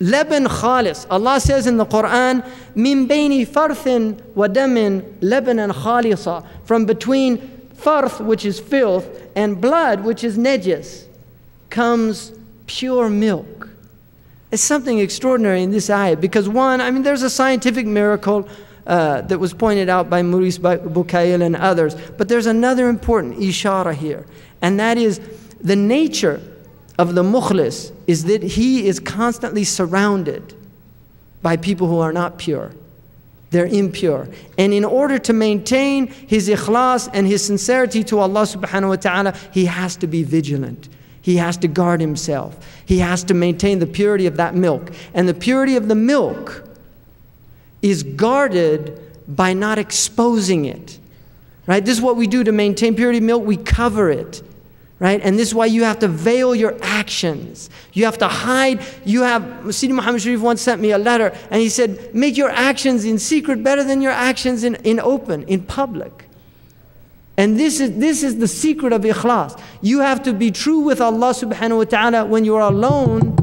Leban khalis. Allah says in the Quran, min bayni farthin wa damin lebanan. From between farth, which is filth, and blood, which is najis, comes pure milk. It's something extraordinary in this ayah because one, I mean, there's a scientific miracle uh, that was pointed out by Maurice Bucaille and others, but there's another important ishara here, and that is the nature of the mukhlis is that he is constantly surrounded by people who are not pure. They're impure. And in order to maintain his ikhlas and his sincerity to Allah subhanahu wa ta'ala, he has to be vigilant. He has to guard himself. He has to maintain the purity of that milk. And the purity of the milk is guarded by not exposing it. Right? This is what we do to maintain purity of milk. We cover it right? And this is why you have to veil your actions. You have to hide. You have, Sidi Muhammad Sharif once sent me a letter and he said, make your actions in secret better than your actions in, in open, in public. And this is, this is the secret of ikhlas. You have to be true with Allah subhanahu wa ta'ala when you are alone,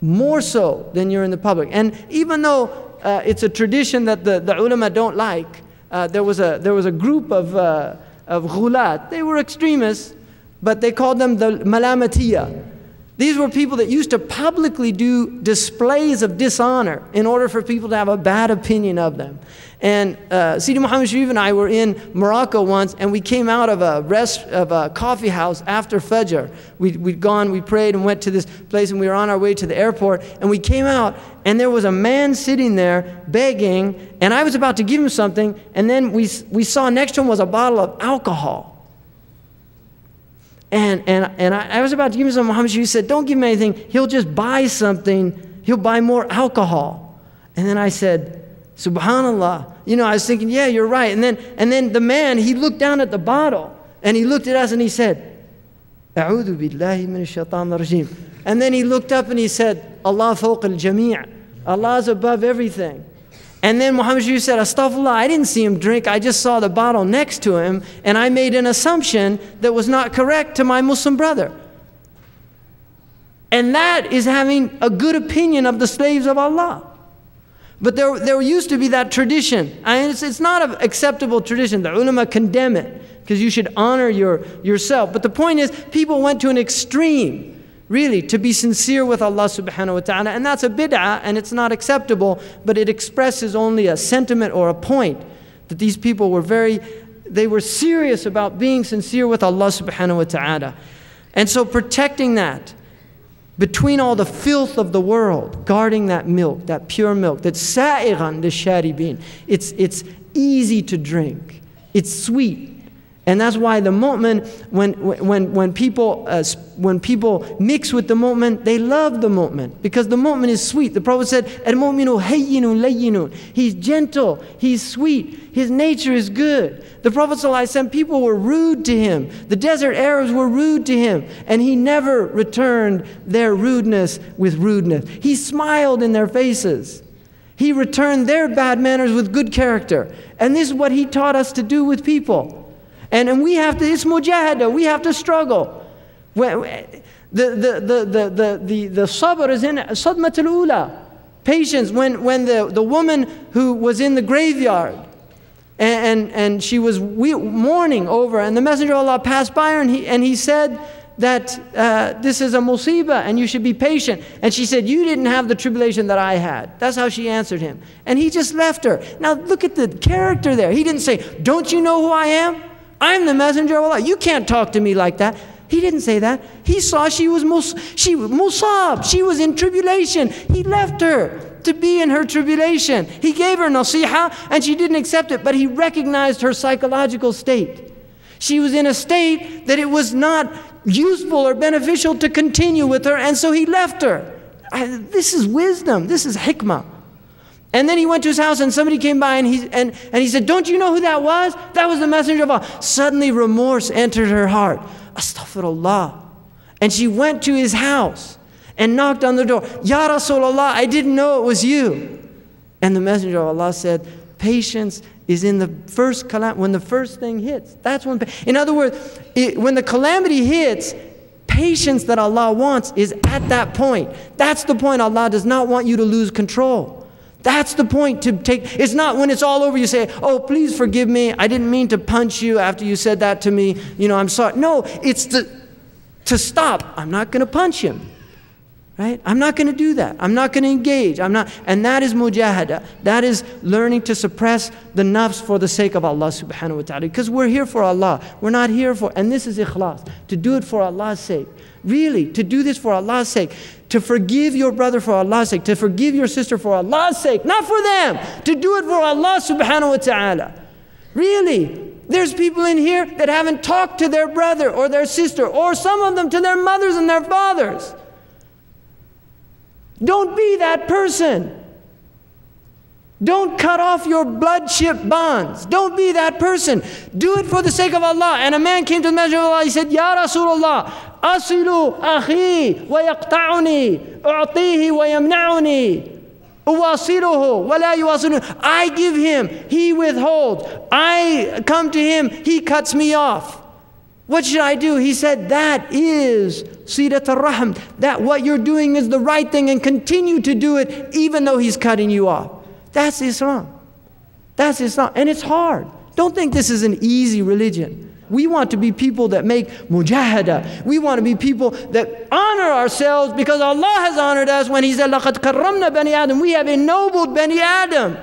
more so than you're in the public. And even though uh, it's a tradition that the, the ulama don't like, uh, there, was a, there was a group of uh, of ghulat. They were extremists, but they called them the malamatiya. These were people that used to publicly do displays of dishonor in order for people to have a bad opinion of them. And uh, Sidi Muhammad Sharif and I were in Morocco once, and we came out of a rest of a coffee house after Fajr. We'd, we'd gone, we prayed, and went to this place, and we were on our way to the airport. And we came out, and there was a man sitting there begging, and I was about to give him something, and then we, we saw next to him was a bottle of alcohol. And, and, and I, I was about to give him some Muhammad. He said, Don't give him anything. He'll just buy something. He'll buy more alcohol. And then I said, Subhanallah. You know, I was thinking, Yeah, you're right. And then, and then the man, he looked down at the bottle and he looked at us and he said, A'udhu billahi min shaitan rajim. And then he looked up and he said, Allah al Allah is above everything. And then Muhammad Sharif said, Astaghfirullah, I didn't see him drink. I just saw the bottle next to him and I made an assumption that was not correct to my Muslim brother. And that is having a good opinion of the slaves of Allah. But there, there used to be that tradition. And it's, it's not an acceptable tradition. The ulama condemn it because you should honor your, yourself. But the point is, people went to an extreme, really, to be sincere with Allah subhanahu wa ta'ala. And that's a bid'ah and it's not acceptable, but it expresses only a sentiment or a point that these people were very, they were serious about being sincere with Allah subhanahu wa ta'ala. And so protecting that between all the filth of the world, guarding that milk, that pure milk, that's sa'iran lisharibin. It's, it's easy to drink. It's sweet. And that's why the mu'min, when, when, when, people, uh, when people mix with the mu'min, they love the mu'min because the mu'min is sweet. The Prophet said, Al-mu'minu hayyinun layyinun. He's gentle, he's sweet, his nature is good. The Prophet ﷺ, people were rude to him. The desert Arabs were rude to him. And he never returned their rudeness with rudeness. He smiled in their faces. He returned their bad manners with good character. And this is what he taught us to do with people. And, and we have to, it's mujahada, we have to struggle. The, the, the, the, the, the, the sabr is in sadmat al-ula. Patience, when, when the, the woman who was in the graveyard, and, and, and she was mourning over, and the Messenger of Allah passed by her, and he, and he said, that uh, this is a musibah and you should be patient. And she said, You didn't have the tribulation that I had. That's how she answered him. And he just left her. Now look at the character there. He didn't say, Don't you know who I am? I'm the messenger of Allah. You can't talk to me like that. He didn't say that. He saw she was mus- she musab. She was in tribulation. He left her to be in her tribulation. He gave her nasiha and she didn't accept it, but he recognized her psychological state. She was in a state that it was not useful or beneficial to continue with her, and so he left her. I, this is wisdom. This is hikmah. And then he went to his house and somebody came by and he, and, and he said, Don't you know who that was? That was the messenger of Allah. Suddenly remorse entered her heart. Astaghfirullah. And she went to his house and knocked on the door. Ya Rasulullah, I didn't know it was you. And the messenger of Allah said, Patience is in the first calamity, when the first thing hits. That's when, in other words, it, when the calamity hits, patience that Allah wants is at that point. That's the point Allah does not want you to lose control. That's the point to take. It's not when it's all over you say, Oh, please forgive me. I didn't mean to punch you after you said that to me. You know, I'm sorry. No, it's to, to stop. I'm not going to punch him. Right? I'm not going to do that. I'm not going to engage. I'm not, and that is mujahada. That is learning to suppress the nafs for the sake of Allah subhanahu wa ta'ala. Because we're here for Allah. We're not here for, and this is ikhlas, to do it for Allah's sake. Really, to do this for Allah's sake. To forgive your brother for Allah's sake. To forgive your sister for Allah's sake. Not for them. To do it for Allah subhanahu wa ta'ala. Really. There's people in here that haven't talked to their brother or their sister, or some of them to their mothers and their fathers. Don't be that person. Don't cut off your bloodship bonds. Don't be that person. Do it for the sake of Allah. And a man came to the Messenger of Allah. He said, Ya Rasulullah, asilu akhi wa yaqta'uni, u'tihi wa yamna'uni. I give him, he withholds. I come to him, he cuts me off. What should I do? He said, That is Sirat rahim That what you're doing is the right thing and continue to do it even though he's cutting you off. That's Islam. That's Islam. And it's hard. Don't think this is an easy religion. We want to be people that make mujahada. We want to be people that honor ourselves because Allah has honored us when He said, لَقَدْ كَرَّمْنَا بَنِي Adam. We have ennobled Bani Adam.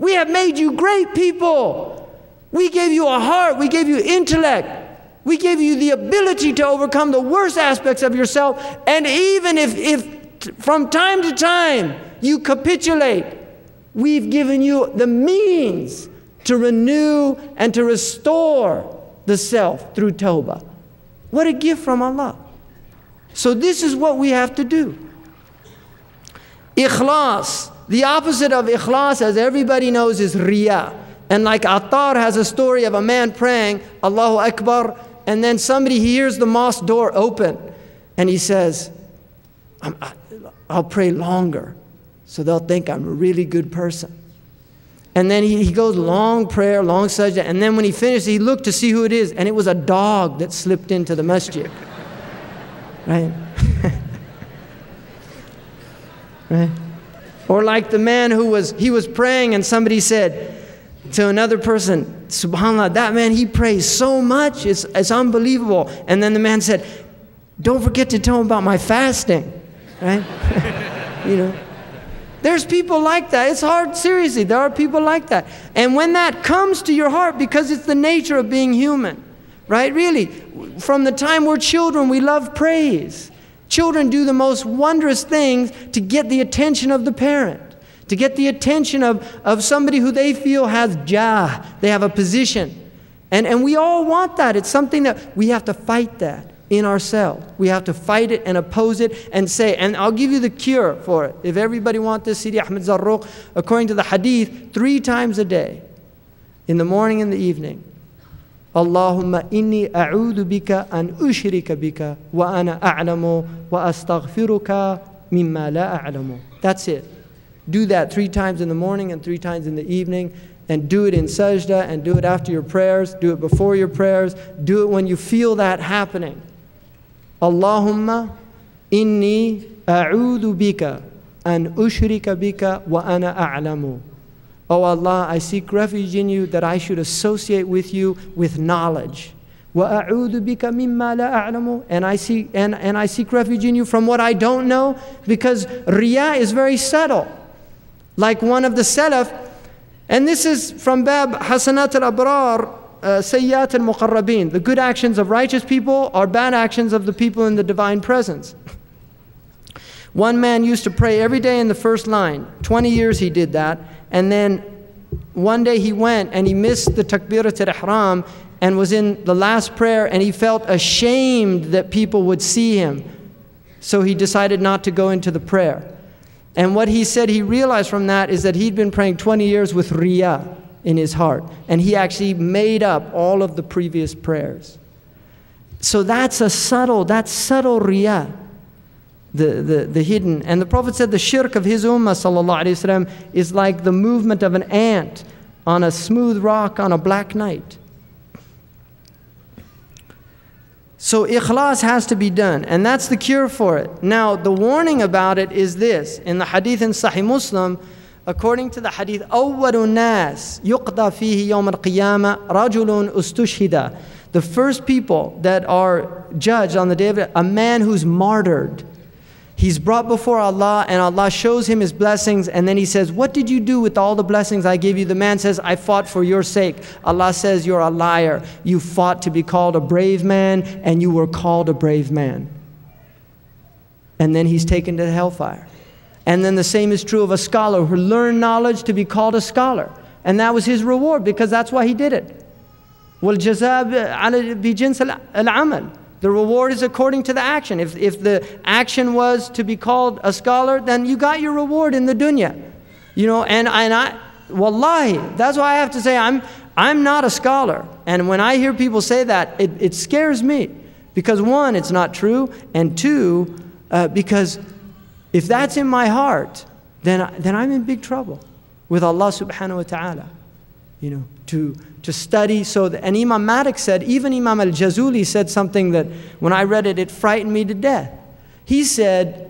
We have made you great people. We gave you a heart. We gave you intellect. We gave you the ability to overcome the worst aspects of yourself. And even if, if from time to time you capitulate, we've given you the means to renew and to restore the self through tawbah. What a gift from Allah. So, this is what we have to do. Ikhlas. The opposite of ikhlas, as everybody knows, is riyah. And like Attar has a story of a man praying, Allahu Akbar, and then somebody hears the mosque door open and he says, I'll pray longer so they'll think I'm a really good person. And then he, he goes long prayer, long sajda, and then when he finishes, he looked to see who it is, and it was a dog that slipped into the masjid. right? right? Or like the man who was he was praying and somebody said, to another person, subhanAllah, that man, he prays so much, it's, it's unbelievable. And then the man said, Don't forget to tell him about my fasting, right? you know. There's people like that. It's hard, seriously. There are people like that. And when that comes to your heart, because it's the nature of being human, right? Really, from the time we're children, we love praise. Children do the most wondrous things to get the attention of the parent to get the attention of, of somebody who they feel has jah, they have a position. And, and we all want that. It's something that we have to fight that in ourselves. We have to fight it and oppose it and say, and I'll give you the cure for it. If everybody wants this, Sidi Ahmed Zarruq, according to the hadith, three times a day, in the morning and the evening, Allahumma inni a'udubika bika an bika wa ana a'lamu wa astaghfiruka mimma la a'lamu. That's it. Do that three times in the morning and three times in the evening. And do it in sajda and do it after your prayers. Do it before your prayers. Do it when you feel that happening. Allahumma inni a'udhu bika an ushrika bika wa ana a'lamu. Oh Allah, I seek refuge in you that I should associate with you with knowledge. وأعوذ بك مما لا أعلم and I seek and, and I seek refuge in you from what I don't know because riyah is very subtle like one of the Salaf. And this is from Bab Hasanat al Abrar, uh, Sayyat al Muqarrabin. The good actions of righteous people are bad actions of the people in the divine presence. One man used to pray every day in the first line. 20 years he did that. And then one day he went and he missed the Takbirat al Ihram and was in the last prayer and he felt ashamed that people would see him. So he decided not to go into the prayer. And what he said he realized from that is that he'd been praying 20 years with riyah in his heart. And he actually made up all of the previous prayers. So that's a subtle, that's subtle riyah, the, the, the hidden. And the Prophet said the shirk of his ummah وسلم, is like the movement of an ant on a smooth rock on a black night. So ikhlas has to be done, and that's the cure for it. Now, the warning about it is this. In the hadith in Sahih Muslim, according to the hadith, أول الناس يقضى فيه يوم القيامة رجل استشهد. The first people that are judged on the day of it, a man who's martyred. He's brought before Allah and Allah shows him his blessings and then he says, What did you do with all the blessings I gave you? The man says, I fought for your sake. Allah says, You're a liar. You fought to be called a brave man and you were called a brave man. And then he's taken to hellfire. And then the same is true of a scholar who learned knowledge to be called a scholar. And that was his reward because that's why he did it. وَالْجَزَاء بِجِنْسِ الْعَمَلِ the reward is according to the action. If, if the action was to be called a scholar, then you got your reward in the dunya. You know, and, and I, wallahi, that's why I have to say I'm, I'm not a scholar. And when I hear people say that, it, it scares me. Because one, it's not true. And two, uh, because if that's in my heart, then, then I'm in big trouble with Allah subhanahu wa ta'ala. You know, to, to study. So, and Imam Malik said, even Imam al Jazuli said something that when I read it, it frightened me to death. He said,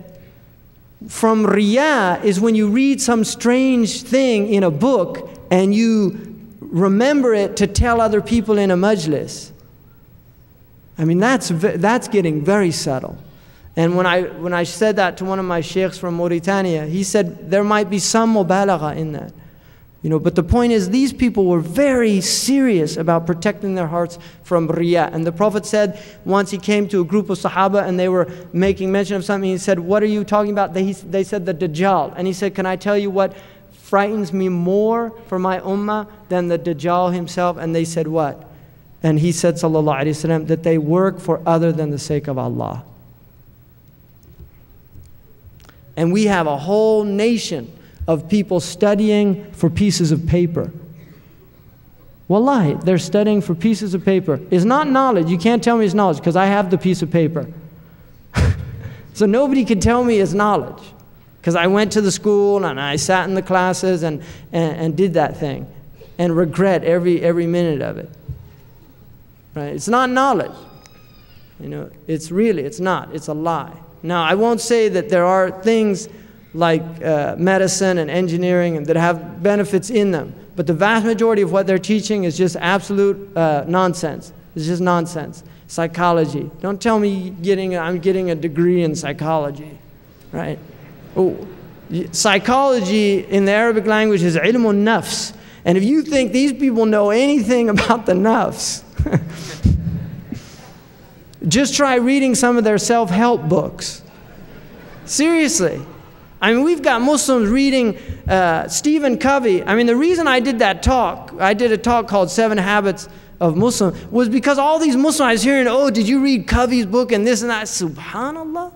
from riyah is when you read some strange thing in a book and you remember it to tell other people in a majlis. I mean, that's, that's getting very subtle. And when I, when I said that to one of my sheikhs from Mauritania, he said there might be some mubalagha in that. You know, but the point is, these people were very serious about protecting their hearts from riyah. And the Prophet said, once he came to a group of Sahaba and they were making mention of something, he said, What are you talking about? They, they said, The Dajjal. And he said, Can I tell you what frightens me more for my ummah than the Dajjal himself? And they said, What? And he said, Sallallahu Alaihi Wasallam, that they work for other than the sake of Allah. And we have a whole nation of people studying for pieces of paper. Wallahi, they're studying for pieces of paper. It's not knowledge. You can't tell me it's knowledge because I have the piece of paper. so nobody can tell me it's knowledge because I went to the school and I sat in the classes and, and, and did that thing and regret every, every minute of it. Right? It's not knowledge. You know, it's really, it's not. It's a lie. Now, I won't say that there are things like uh, medicine and engineering and that have benefits in them. But the vast majority of what they're teaching is just absolute uh, nonsense. It's just nonsense. Psychology. Don't tell me getting, I'm getting a degree in psychology, right? Oh, psychology in the Arabic language is ilmun nafs. And if you think these people know anything about the nafs, just try reading some of their self help books. Seriously. I mean, we've got Muslims reading uh, Stephen Covey. I mean, the reason I did that talk, I did a talk called Seven Habits of Muslim, was because all these Muslims I was hearing, oh, did you read Covey's book and this and that? Subhanallah.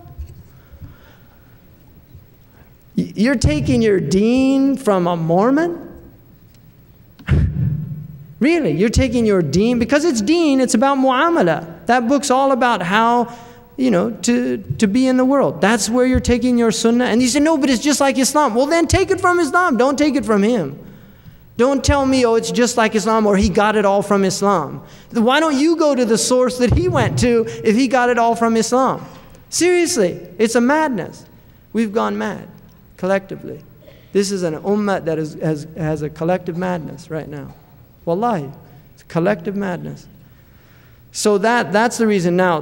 You're taking your deen from a Mormon? really? You're taking your deen? Because it's deen, it's about muamala. That book's all about how you know, to, to be in the world. That's where you're taking your sunnah. And you say, no, but it's just like Islam. Well, then take it from Islam. Don't take it from him. Don't tell me, oh, it's just like Islam or he got it all from Islam. Why don't you go to the source that he went to if he got it all from Islam? Seriously, it's a madness. We've gone mad collectively. This is an ummah that is, has, has a collective madness right now. Wallahi, it's collective madness. So that, that's the reason. Now,